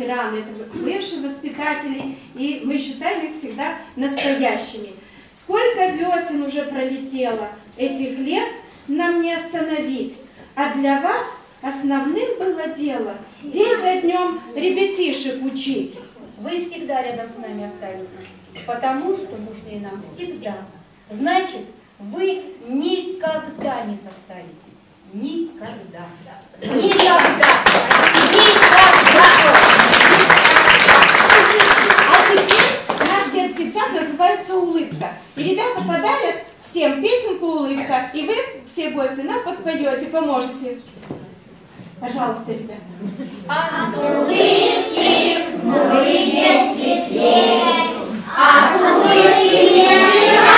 тираны, это бывшие воспитатели, и мы считаем их всегда настоящими. Сколько весен уже пролетело этих лет, нам не остановить. А для вас основным было дело день за днем ребятишек учить. Вы всегда рядом с нами останетесь, потому что нужны нам всегда. Значит, вы никогда не состаритесь. Никогда. Никогда. Никогда. улыбка. И ребята подарят всем песенку улыбка. И вы, все гости, нам подспоете, поможете. Пожалуйста, ребята. От улыбки смурите светлее, от улыбки не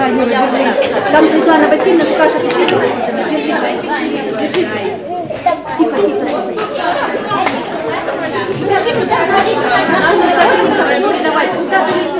Да, Юра, держи. Там Светлана Васильевна каша сочетается. Держи, держи. Тихо, тихо. Наша Давай, куда ты лежишь?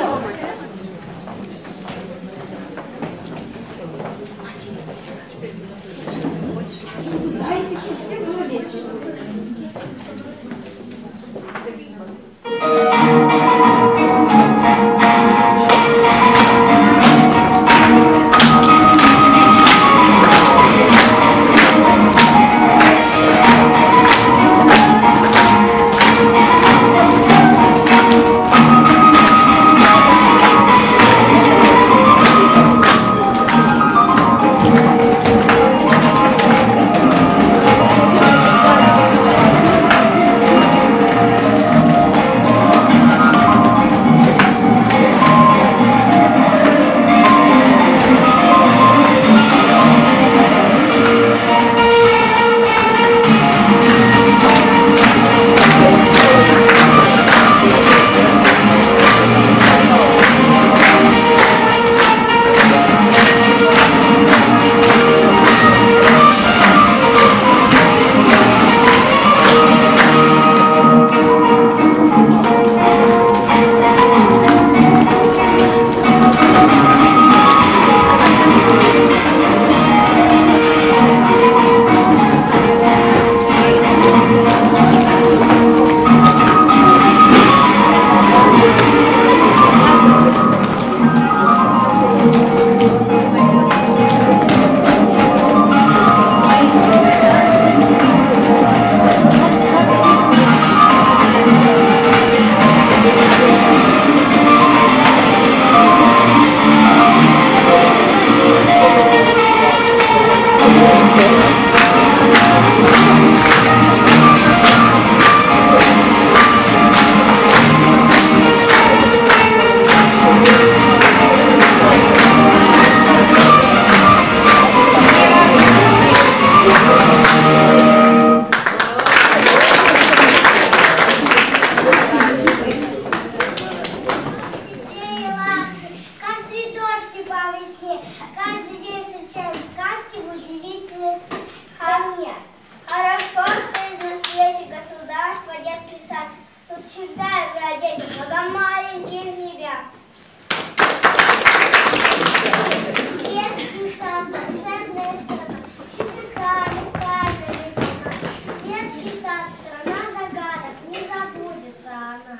стране. Хорошо, что из на свете государства дед писать. Тут всегда играют дети, много маленьких ребят. Детский сад, волшебная страна, чудеса, каждая ребенок. Детский сад, страна загадок, не забудется она.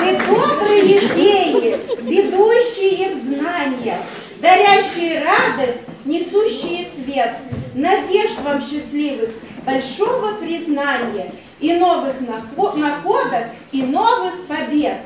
Мы добрые идеи, ведущие в знания, дарящие радость несущие свет, надежд вам счастливых, большого признания и новых находок, и новых побед.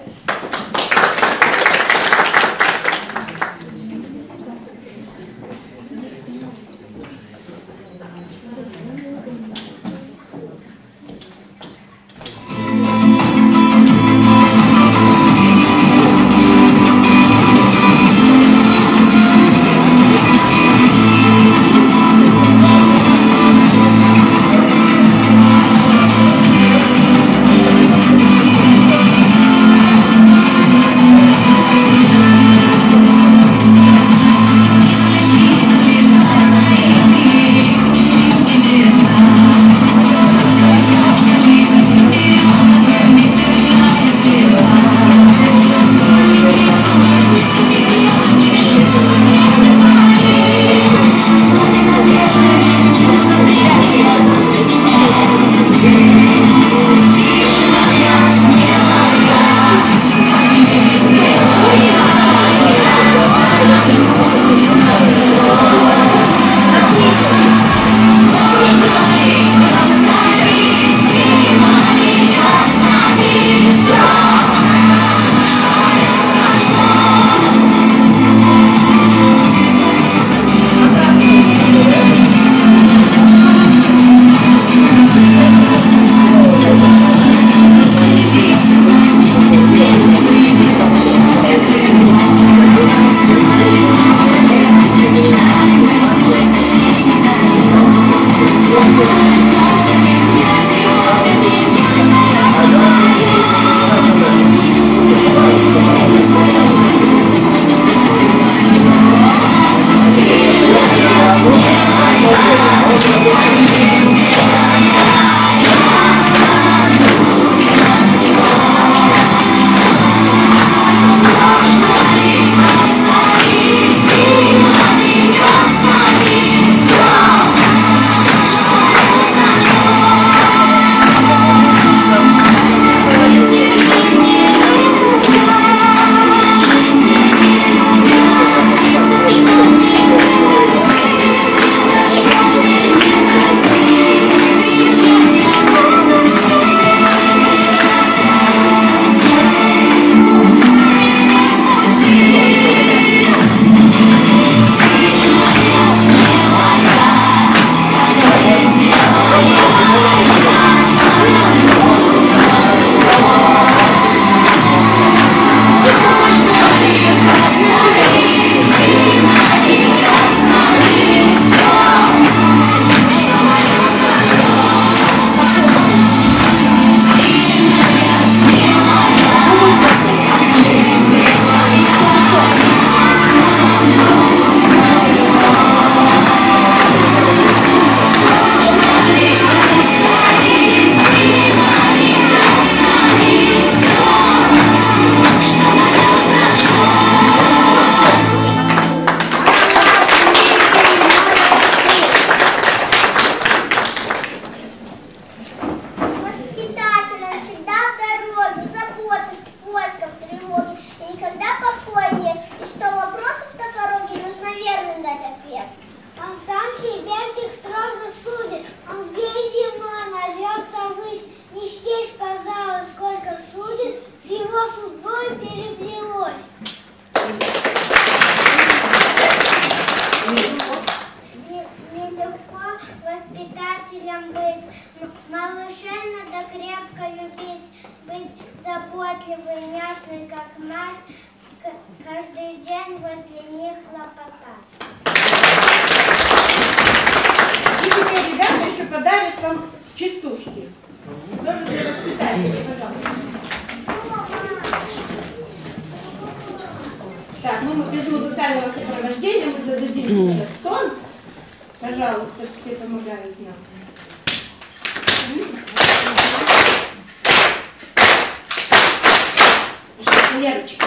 Верочка.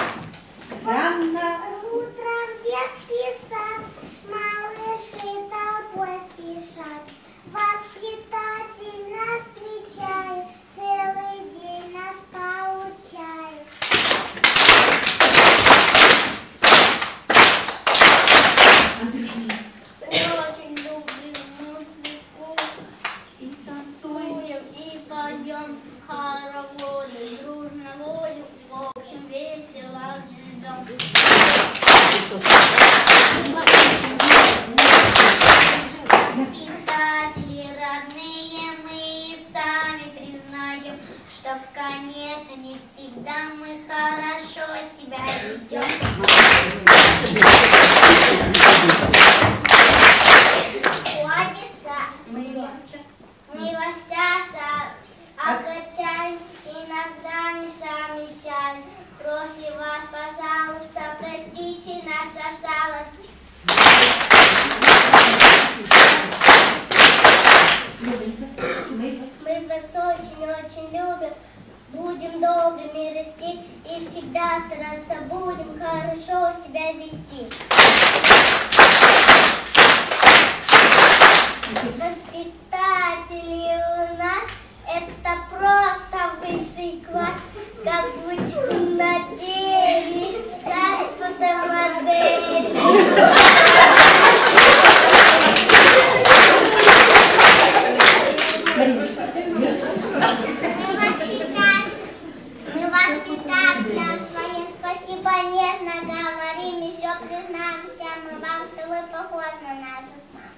Рано... Утром детский сад, малыши всегда стараться будем хорошо себя вести. холодно на зубах.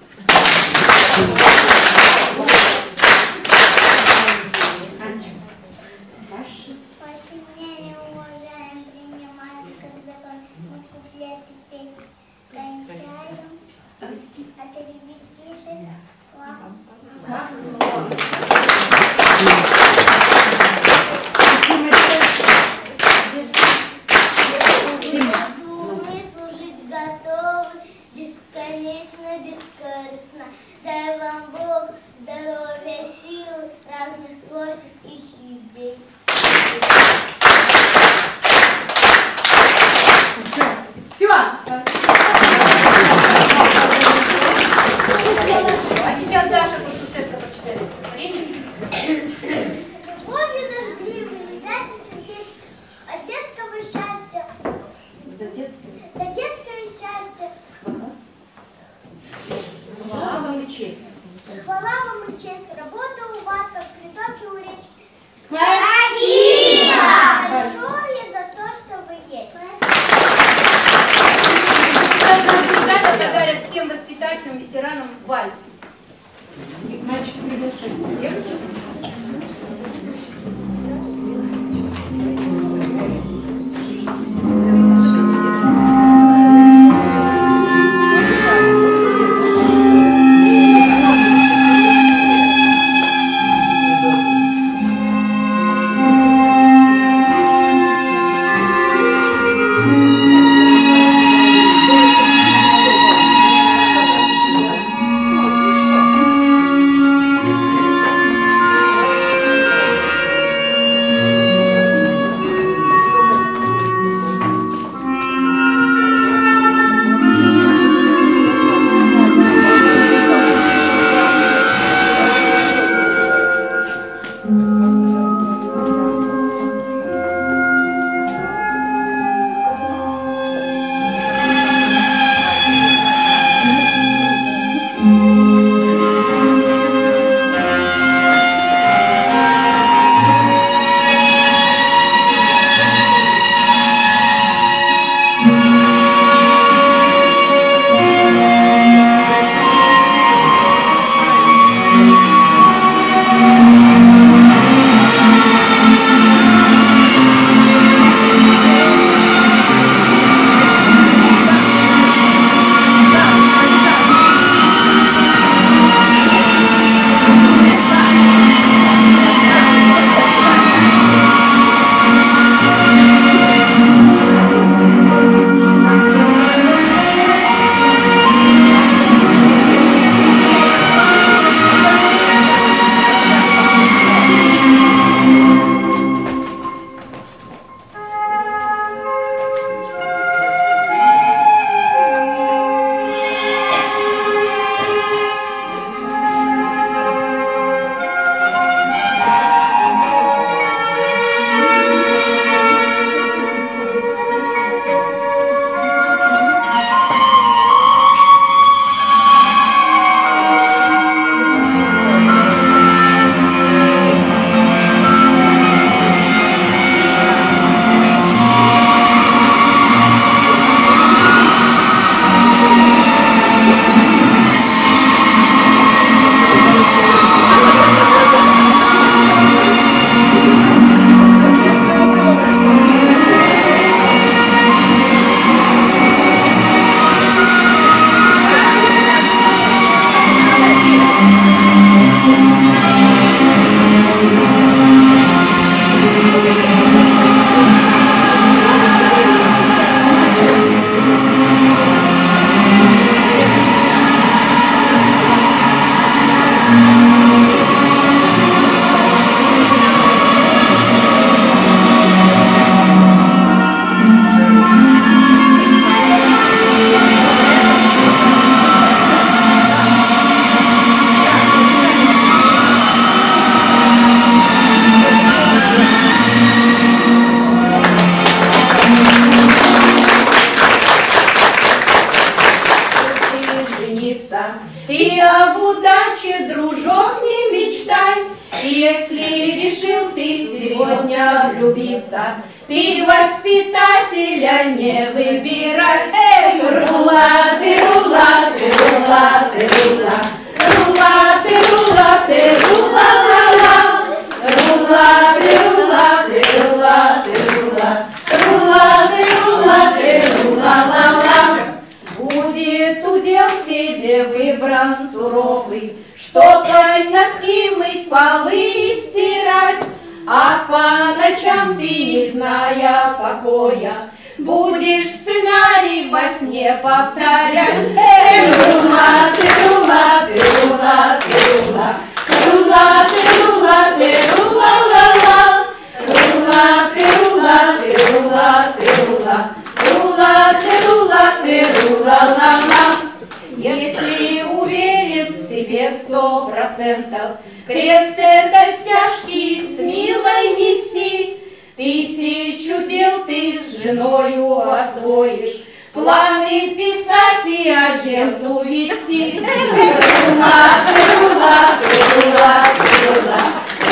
С женою освоишь, Планы писать и аженту вести. Рула, ты рула, ты рула, ты рула,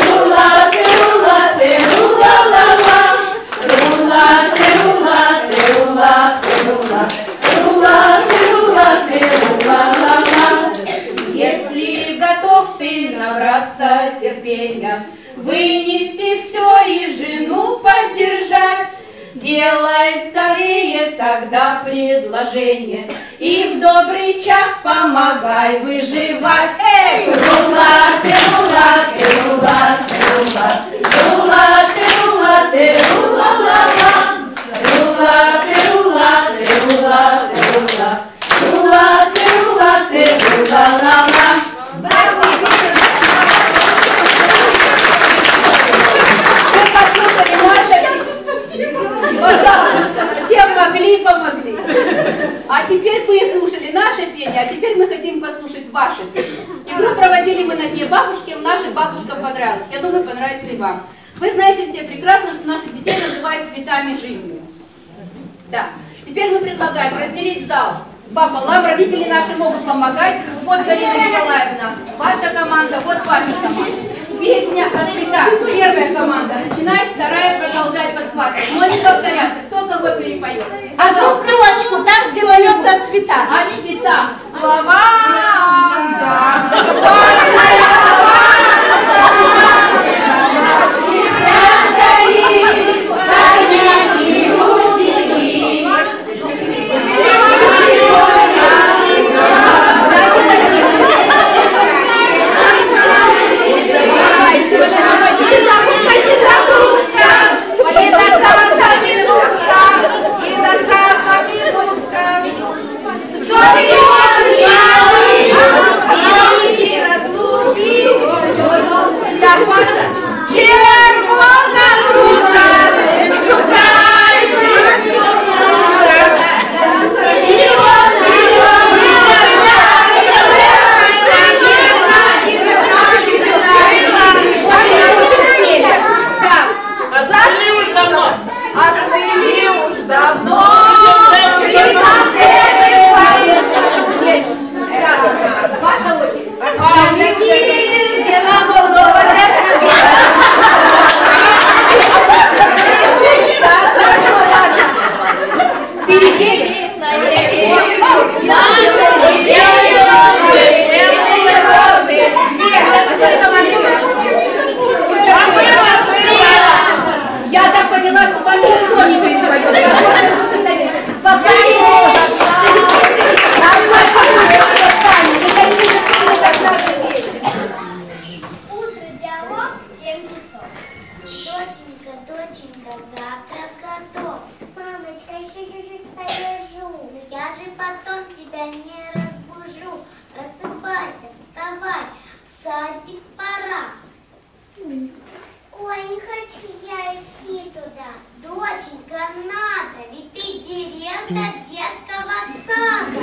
Рула, ты рула, ты рула, ла, ла. Рула, ты рула, ты рула, ты рула, Рула, ты рула, ты рула, ла, ла. Если готов ты набраться терпения, Вынести все и жену поддержать, Делай скорее тогда предложение И в добрый час помогай выживать. Эй, рула, ты рула, ты рула, ты рула, рула, ты рула, ты рула, ла, ла. Рула, ты рула, ты рула, ты рула, рула, ты рула, ты рула, ла, ла. Вы послушали наше Пожалуйста, чем могли, помогли. А теперь вы слушали наше пение, а теперь мы хотим послушать ваше пение. Игру проводили мы на Дне бабушки, нашим бабушкам понравилось. Я думаю, понравится и вам. Вы знаете все прекрасно, что наших детей называют цветами жизни. Да. Теперь мы предлагаем разделить зал. Папа, вам родители наши могут помогать. Вот Галина Николаевна, ваша команда, вот ваша команда. Песня о цветах. Первая команда начинает, вторая продолжает подхватывать. Но не повторяться, кто кого перепоет. Одну строчку, там, где поется о цветах. О цветах. Что гладить пора. Ой, не хочу я идти туда. Доченька, надо, ведь ты директор детского сада.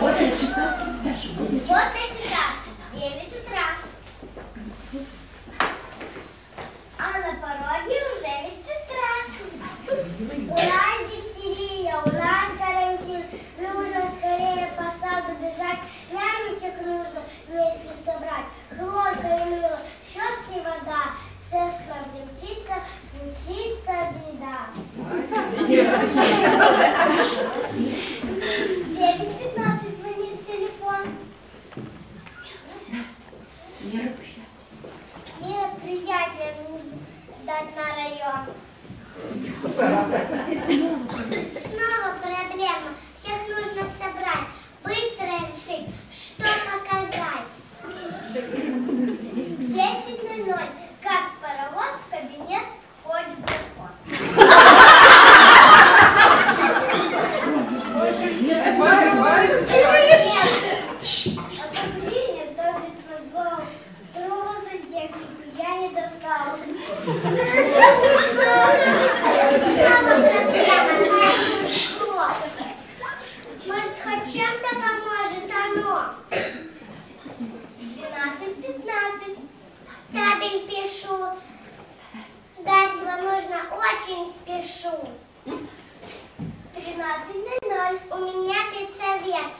Вот и часы. Вот и 9.15 звонит телефон. Мероприятие. Мероприятие нужно дать на район. Снова проблема. Всех нужно собрать. Быстро решить. Спешу. 13.00. У меня педсовет.